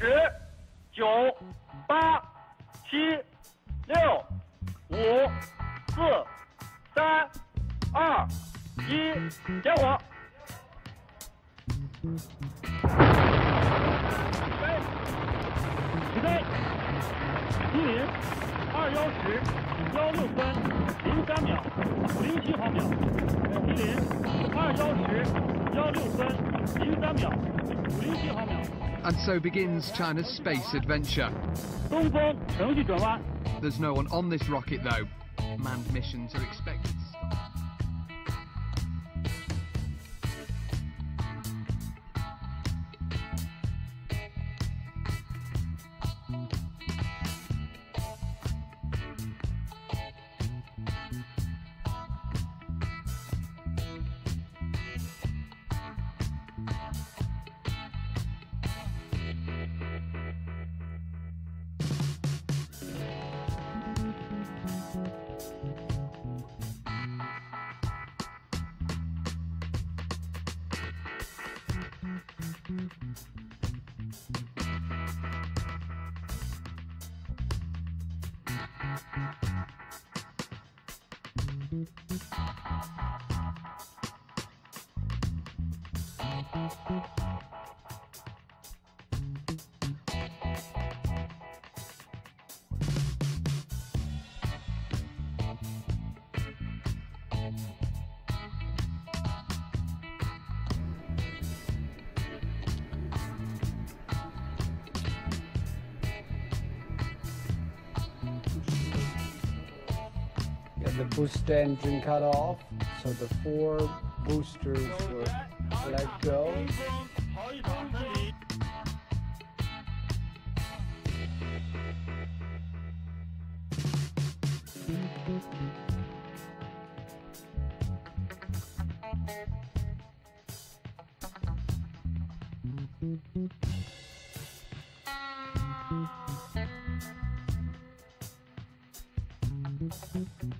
十、九、八、七、六、五、四、三、二、一，点火。起飞！吉林二幺十幺六分零三秒零七毫秒。吉林二幺十幺六分零三秒零七毫秒。And so begins China's space adventure. There's no one on this rocket, though. Manned missions are expected to the booster engine cut off, so the four boosters were let go. Thank